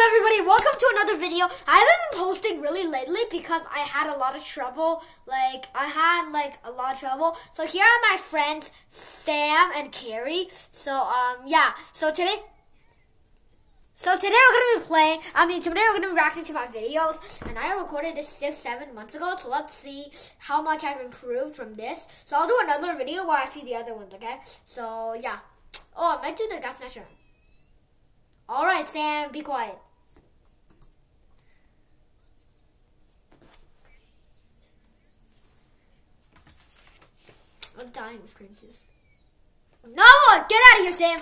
everybody? Welcome to another video. I haven't been posting really lately because I had a lot of trouble. Like, I had, like, a lot of trouble. So here are my friends, Sam and Carrie. So, um, yeah. So today... So today we're to be playing, I mean, today we're to be reacting to my videos. And I recorded this six, seven months ago. So let's see how much I've improved from this. So I'll do another video where I see the other ones, okay? So, yeah. Oh, I might do the gas Nation. All right, Sam, be quiet. I'm dying of cringes. No one! Get out of here, Sam!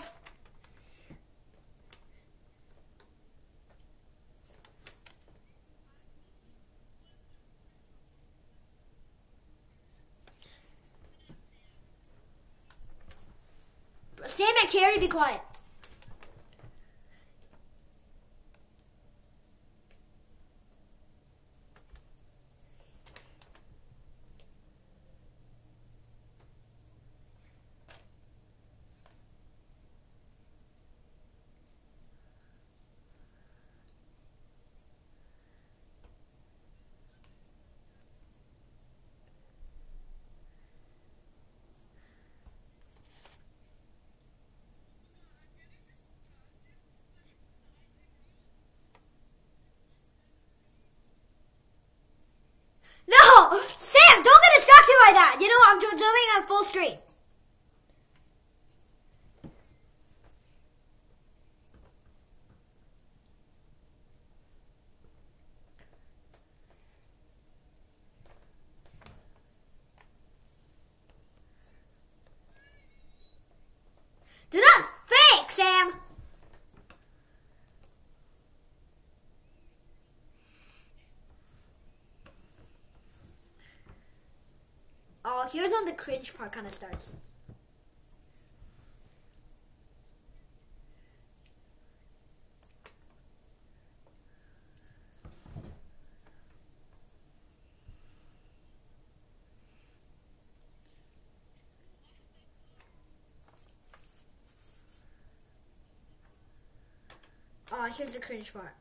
Sam and Carrie, be quiet. No! Sam, don't get distracted by that! You know, I'm zooming on full screen. Do not fake, Sam! Here's when the cringe part kind of starts. Oh, here's the cringe part.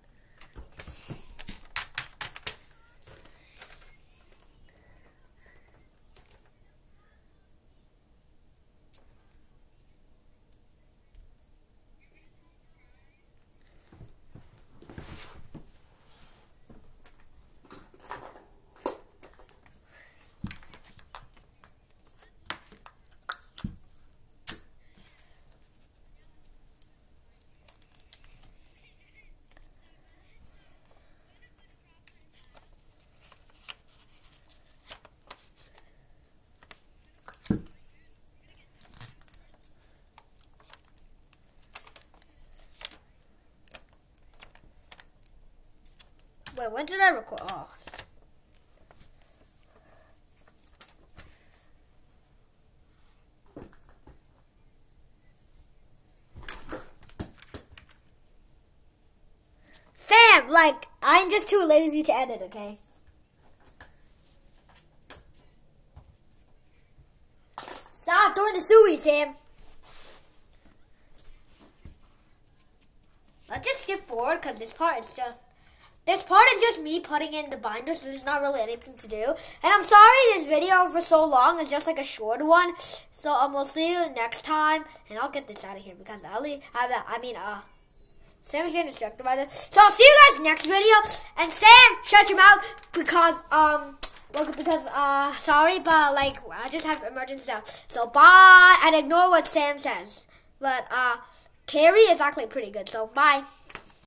Wait, when did I record? Oh. Sam, like, I'm just too lazy to edit, okay? Stop doing the suey, Sam. Let's just skip forward because this part is just this part is just me putting in the binder, so there's not really anything to do. And I'm sorry this video for so long is just like a short one. So um, we'll see you next time. And I'll get this out of here because I, I mean, uh, Sam's getting distracted by this. So I'll see you guys next video. And Sam, shut your mouth because, um, well, because, uh, sorry, but like, I just have emergency stuff. So bye, and ignore what Sam says. But, uh, Carrie is actually pretty good, so bye.